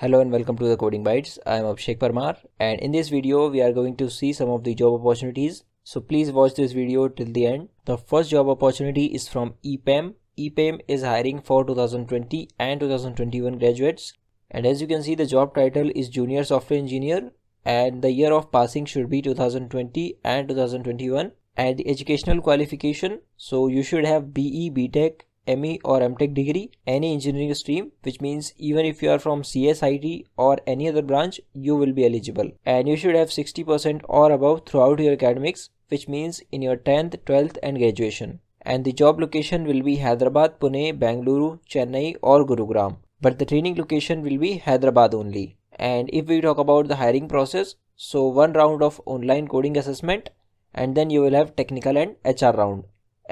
Hello and welcome to the Coding Bytes. I am Abhishek Parmar and in this video we are going to see some of the job opportunities. So please watch this video till the end. The first job opportunity is from EPAM. EPAM is hiring for 2020 and 2021 graduates and as you can see the job title is Junior Software Engineer and the year of passing should be 2020 and 2021 and the educational qualification so you should have BE, BTech ME or MTech degree, any engineering stream, which means even if you are from CSIT or any other branch, you will be eligible. And you should have 60% or above throughout your academics, which means in your 10th, 12th and graduation. And the job location will be Hyderabad, Pune, Bangalore, Chennai or Gurugram. But the training location will be Hyderabad only. And if we talk about the hiring process, so one round of online coding assessment and then you will have technical and HR round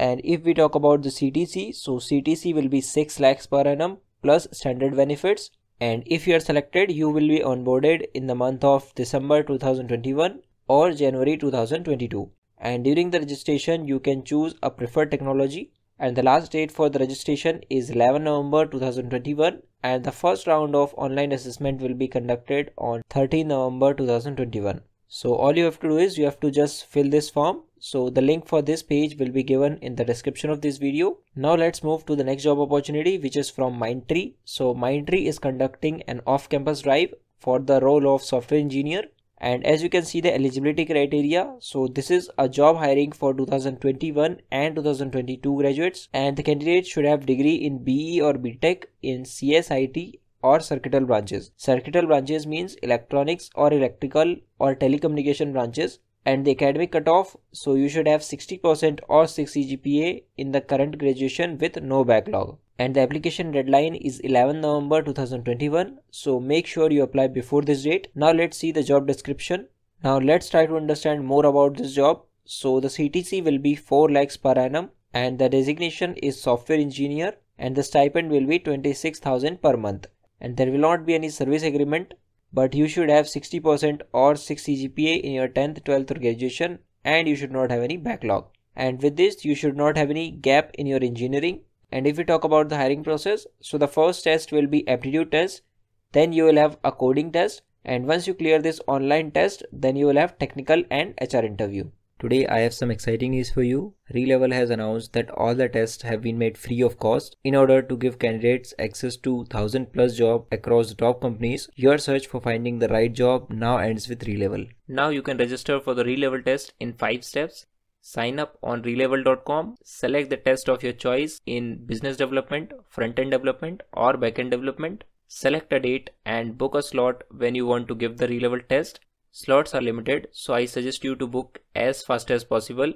and if we talk about the CTC so CTC will be 6 lakhs per annum plus standard benefits. And if you are selected you will be onboarded in the month of December 2021 or January 2022 and during the registration you can choose a preferred technology. And the last date for the registration is 11 November 2021 and the first round of online assessment will be conducted on 13 November 2021 so all you have to do is you have to just fill this form so the link for this page will be given in the description of this video. Now let's move to the next job opportunity which is from mindtree. So mindtree is conducting an off-campus drive for the role of software engineer. And as you can see the eligibility criteria. So this is a job hiring for 2021 and 2022 graduates. And the candidate should have degree in BE or BTech in CSIT or circuital branches. Circuital branches means electronics or electrical or telecommunication branches and the academic cutoff so you should have 60% or 6 GPA in the current graduation with no backlog and the application deadline is 11 November 2021 so make sure you apply before this date. Now let's see the job description. Now let's try to understand more about this job. So the CTC will be 4 lakhs per annum and the designation is software engineer and the stipend will be 26,000 per month and there will not be any service agreement but you should have 60% or 6 CGPA in your 10th, 12th or graduation and you should not have any backlog. And with this you should not have any gap in your engineering. And if we talk about the hiring process, so the first test will be aptitude test, then you will have a coding test and once you clear this online test, then you will have technical and HR interview. Today I have some exciting news for you. Relevel has announced that all the tests have been made free of cost in order to give candidates access to 1000 plus job across the top companies. Your search for finding the right job now ends with Relevel. Now you can register for the Relevel test in 5 steps. Sign up on relevel.com, select the test of your choice in business development, front-end development or back-end development. Select a date and book a slot when you want to give the Relevel test Slots are limited, so I suggest you to book as fast as possible.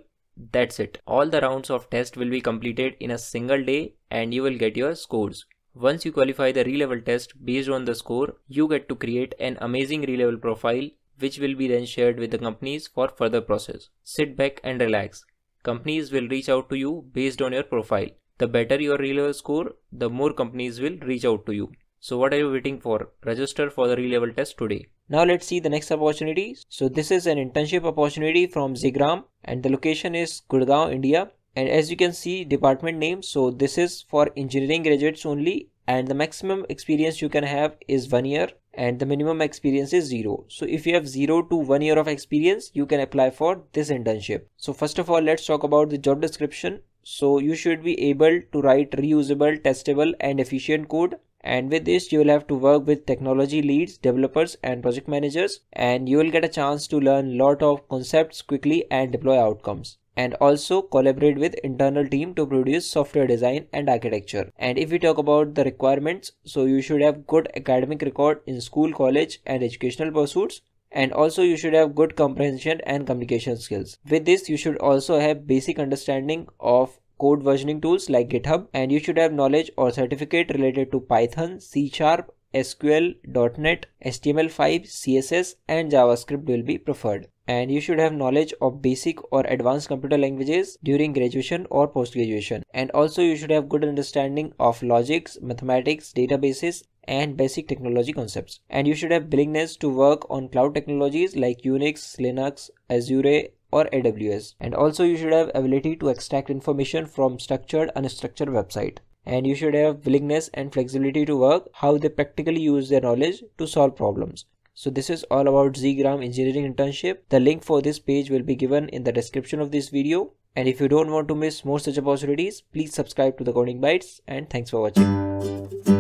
That's it. All the rounds of test will be completed in a single day and you will get your scores. Once you qualify the Relevel test based on the score, you get to create an amazing Relevel profile which will be then shared with the companies for further process. Sit back and relax. Companies will reach out to you based on your profile. The better your Relevel score, the more companies will reach out to you. So what are you waiting for? Register for the Relevel test today. Now let's see the next opportunity. So this is an internship opportunity from Zigram and the location is Gurgaon, India. And as you can see department name. So this is for engineering graduates only and the maximum experience you can have is one year and the minimum experience is zero. So if you have zero to one year of experience, you can apply for this internship. So first of all, let's talk about the job description. So you should be able to write reusable, testable and efficient code and with this you will have to work with technology leads developers and project managers and you will get a chance to learn a lot of concepts quickly and deploy outcomes. And also collaborate with internal team to produce software design and architecture. And if we talk about the requirements so you should have good academic record in school college and educational pursuits. And also you should have good comprehension and communication skills. With this you should also have basic understanding of code versioning tools like GitHub and you should have knowledge or certificate related to Python, C Sharp, SQL, .NET, HTML5, CSS and JavaScript will be preferred. And you should have knowledge of basic or advanced computer languages during graduation or post-graduation. And also you should have good understanding of logics, mathematics, databases and basic technology concepts. And you should have willingness to work on cloud technologies like Unix, Linux, Azure or AWS. And also you should have ability to extract information from structured unstructured website. and you should have willingness and flexibility to work how they practically use their knowledge to solve problems. So this is all about Zigram engineering internship. The link for this page will be given in the description of this video. And if you don't want to miss more such opportunities, please subscribe to the Coding Bytes and thanks for watching.